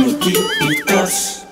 amiguitos.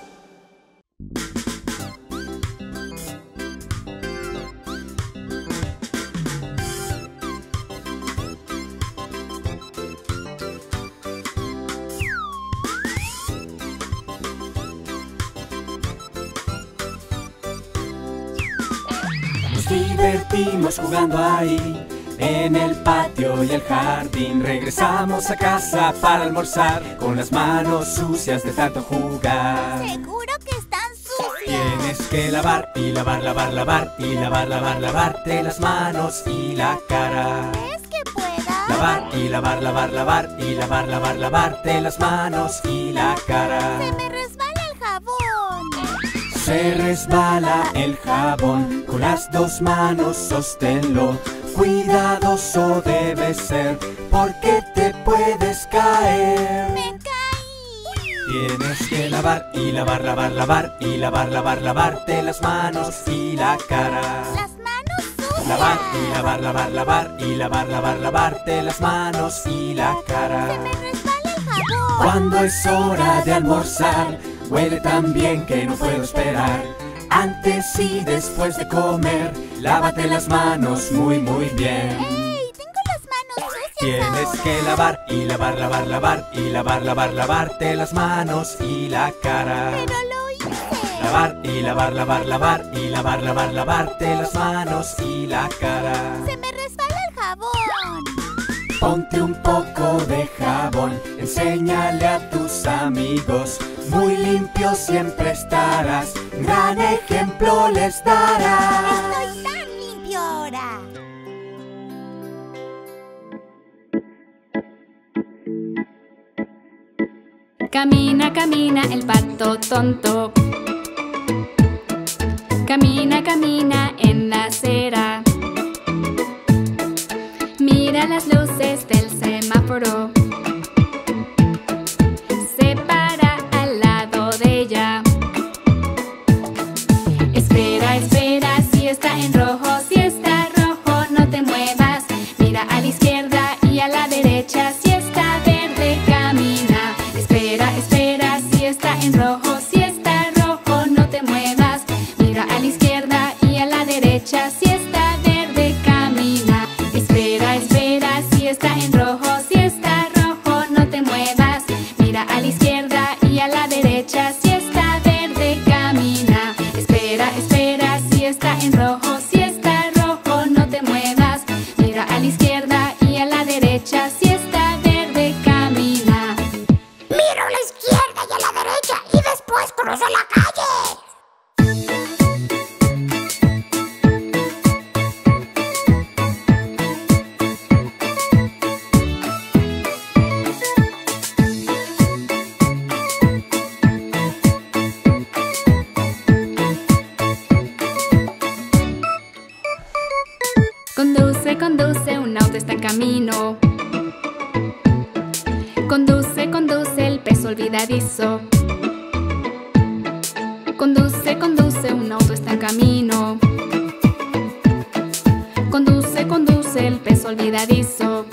Nos divertimos jugando ahí en el patio y el jardín. Regresamos a casa para almorzar con las manos sucias de tanto jugar. Seguro que están sucias. Tienes que lavar y lavar, lavar, lavar y lavar, lavar, lavarte las manos y la cara. ¿Crees que pueda? Lavar y lavar, lavar, lavar y lavar, lavar, lavarte las manos y la cara. Se me resbala el jabón. Se resbala el jabón, con las dos manos sosténlo. Cuidadoso debes ser, porque te puedes caer. Me caí. Tienes que lavar y lavar, lavar, lavar y lavar, lavar, lavarte las manos y la cara. Las manos sucias. Lavar y lavar, lavar, lavar y lavar, lavar, lavarte las manos y la cara. Se me resbala el jabón. Cuando es hora de almorzar, huele tan bien que no puedo esperar. Antes y después de comer, lávate las manos muy muy bien. ¡Ey! Tengo las manos sucias Tienes ahora. que lavar y lavar, lavar, lavar y lavar, lavar, lavarte las manos y la cara. Pero lo hice. Lavar y lavar, lavar, lavar y lavar, lavar, lavarte las manos y la cara. Se me. Ponte un poco de jabón, enséñale a tus amigos. Muy limpio siempre estarás, gran ejemplo les darás. Estoy tan limpio ahora. Camina, camina el pato tonto. Camina, camina en la acera. Se para al lado de ella. Espera, espera, si está en rojo, si está rojo, no te muevas. Mira a la izquierda y a la derecha, si está verde, camina. Espera, espera, si está en rojo, Conduce, conduce, el peso olvidadizo. Conduce, conduce, un auto está en camino. Conduce, conduce, el peso olvidadizo.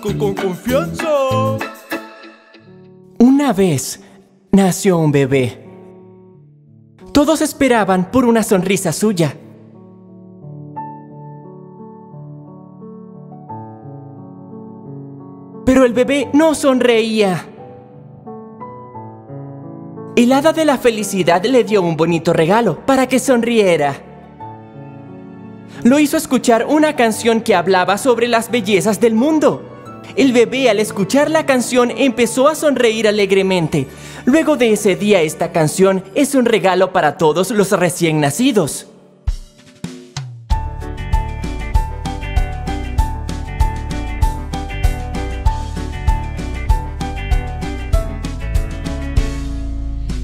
Con confianza. Una vez nació un bebé. Todos esperaban por una sonrisa suya. Pero el bebé no sonreía. El hada de la felicidad le dio un bonito regalo para que sonriera. Lo hizo escuchar una canción que hablaba sobre las bellezas del mundo. El bebé al escuchar la canción empezó a sonreír alegremente. Luego de ese día esta canción es un regalo para todos los recién nacidos.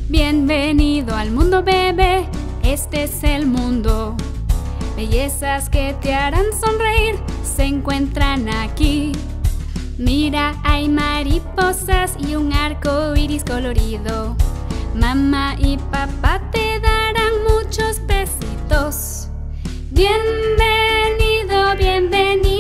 Bienvenido al mundo bebé, este es el mundo. Bellezas que te harán sonreír se encuentran aquí. Mira, hay mariposas y un arco iris colorido. Mamá y papá te darán muchos besitos. Bienvenido, bienvenido,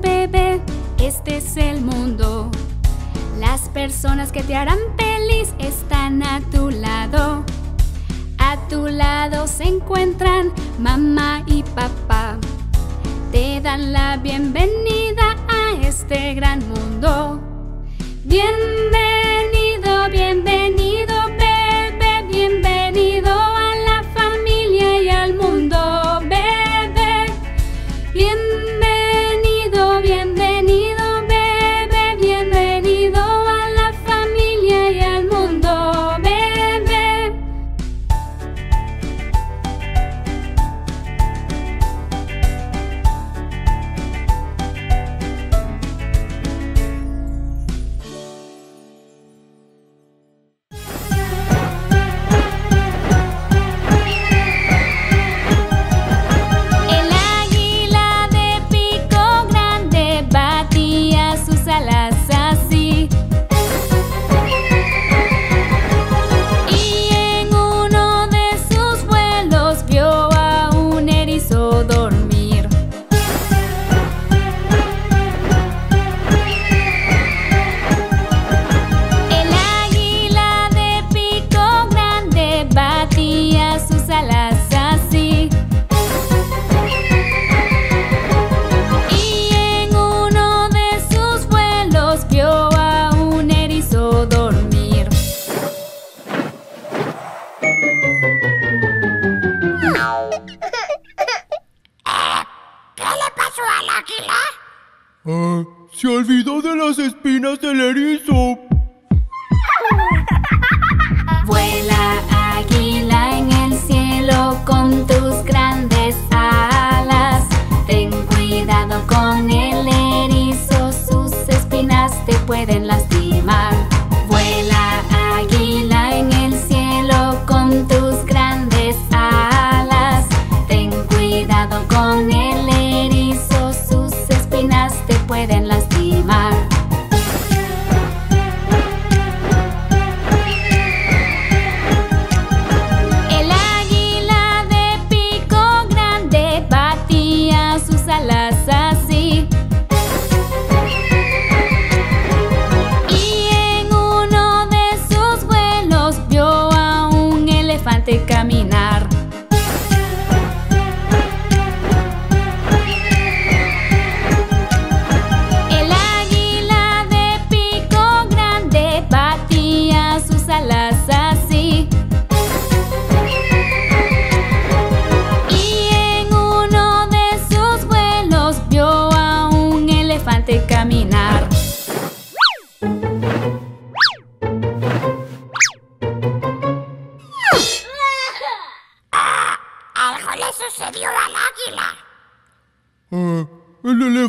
bebé, este es el mundo. Las personas que te harán feliz están a tu lado. A tu lado se encuentran mamá y papá. Te dan la bienvenida a este gran mundo. Bienvenido, olvidó de las espinas del erizo. Vuela águila en el cielo con tus grandes alas. Ten cuidado con el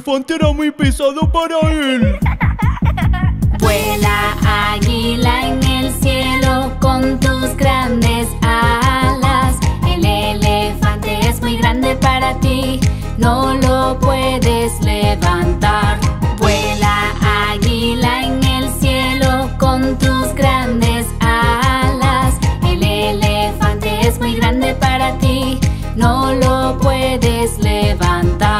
elefante era muy pesado para él. Vuela águila en el cielo con tus grandes alas. El elefante es muy grande para ti, no lo puedes levantar. Vuela águila en el cielo con tus grandes alas. El elefante es muy grande para ti, no lo puedes levantar.